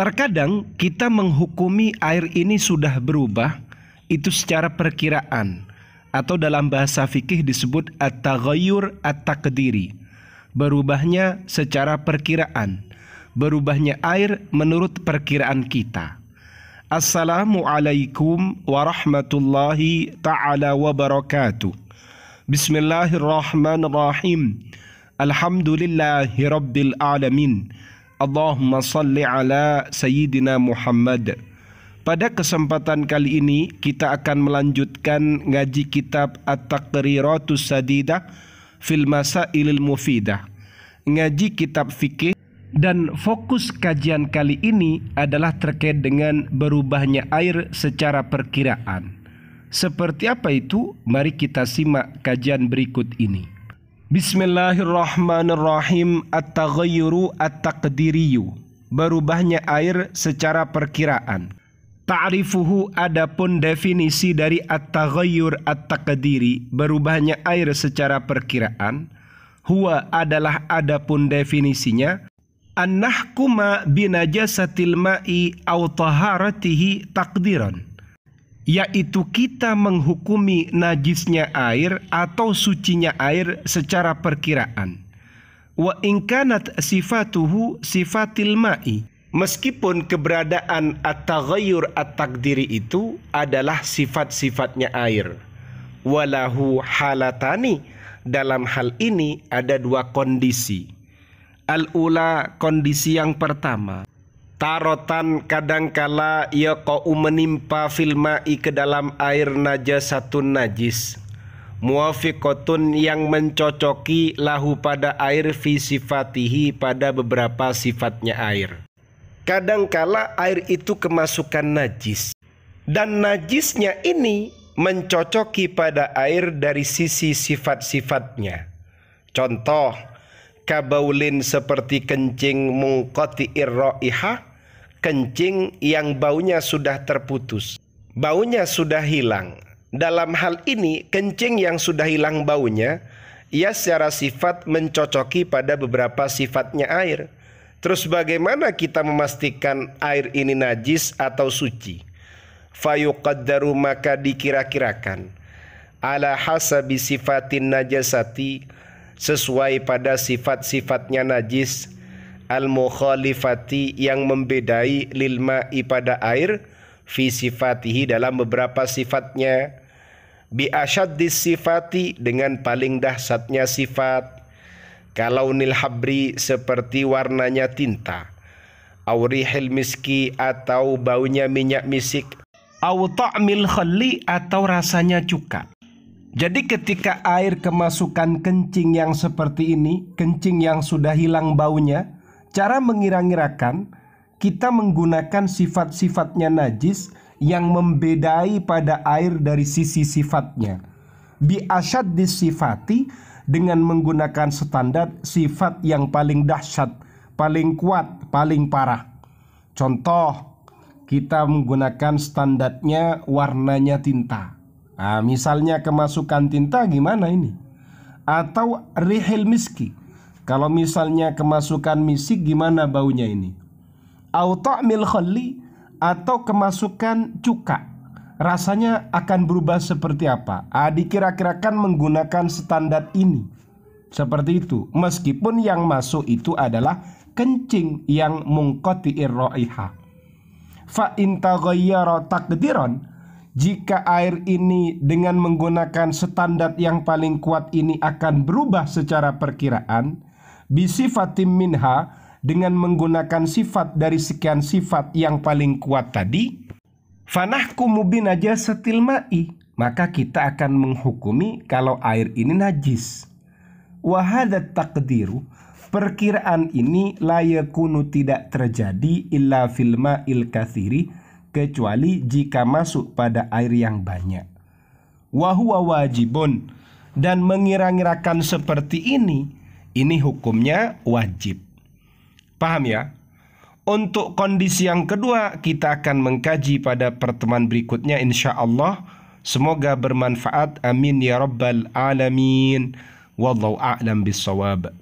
Terkadang kita menghukumi air ini sudah berubah itu secara perkiraan atau dalam bahasa fikih disebut at-taghayyur at-taqdiri. Berubahnya secara perkiraan. Berubahnya air menurut perkiraan kita. Assalamualaikum warahmatullahi taala wabarakatuh. Bismillahirrahmanirrahim. Alhamdulillahi rabbil alamin. Allahumma salli ala Sayyidina Muhammad. Pada kesempatan kali ini kita akan melanjutkan ngaji kitab At-Taqriratus Sadidah fil Masailil Mufidah. Ngaji kitab fikih dan fokus kajian kali ini adalah terkait dengan berubahnya air secara perkiraan. Seperti apa itu? Mari kita simak kajian berikut ini. Bismillahirrahmanirrahim. At-taghayyuru at-taqdiriyu. Berubahnya air secara perkiraan. Ta'rifuhu adapun definisi dari at-taghayyur at-taqdiri Berubahnya air secara perkiraan Huwa adalah adapun definisinya An-nahkuma binajasatil ma'i au taharatihi takdiran yaitu kita menghukumi najisnya air atau sucinya air secara perkiraan. Wa ingkanat sifatuhu sifatil ma'i. Meskipun keberadaan at-taghayyur at-takdiri itu adalah sifat-sifatnya air. Walahu halatani. Dalam hal ini ada dua kondisi. Al-ula kondisi yang pertama Tarotan kadangkala ia kau menimpa filmai ke dalam air najasatun najis. Muafiqatun yang mencocoki lahu pada air fi sifatihi pada beberapa sifatnya air. Kadangkala air itu kemasukan najis. Dan najisnya ini mencocoki pada air dari sisi sifat-sifatnya. Contoh, kabaulin seperti kencing mungkoti irro'ihah kencing yang baunya sudah terputus. Baunya sudah hilang. Dalam hal ini, kencing yang sudah hilang baunya, ia secara sifat mencocoki pada beberapa sifatnya air. Terus bagaimana kita memastikan air ini najis atau suci? Fayuqaddaru maka dikira-kirakan. Ala hasabi sifatin najasati sesuai pada sifat-sifatnya najis al-mukhalifati yang membedai lil ma'i pada air fi sifatihi dalam beberapa sifatnya. Bi asyaddis sifati dengan paling dahsyatnya sifat. Kalau nil habri seperti warnanya tinta. Aurihil miski atau baunya minyak misik. Au ta'mil khalli atau rasanya cuka. Jadi ketika air kemasukan kencing yang seperti ini, kencing yang sudah hilang baunya, Cara mengira-ngirakan kita menggunakan sifat-sifatnya najis yang membedai pada air dari sisi sifatnya. Bi asyad disifati dengan menggunakan standar sifat yang paling dahsyat, paling kuat, paling parah. Contoh, kita menggunakan standarnya warnanya tinta. Nah, misalnya kemasukan tinta gimana ini? Atau rihil miski kalau misalnya kemasukan misik gimana baunya ini? Auta'mil khalli atau kemasukan cuka rasanya akan berubah seperti apa? Ah, dikira-kirakan menggunakan standar ini. Seperti itu. Meskipun yang masuk itu adalah kencing yang mungkoti irro'iha. Fa intaghayyara takdiran jika air ini dengan menggunakan standar yang paling kuat ini akan berubah secara perkiraan, bisifatim minha dengan menggunakan sifat dari sekian sifat yang paling kuat tadi fanahkumu binajasatil ma'i maka kita akan menghukumi kalau air ini najis. Wahadat takdiru perkiraan ini layakunu tidak terjadi illa filma il kathiri kecuali jika masuk pada air yang banyak. Wahuwa wajibun dan mengira-ngirakan seperti ini ini hukumnya wajib. Paham ya? Untuk kondisi yang kedua kita akan mengkaji pada pertemuan berikutnya insya Allah. Semoga bermanfaat. Amin ya rabbal alamin. Wallahu a'lam bisawab.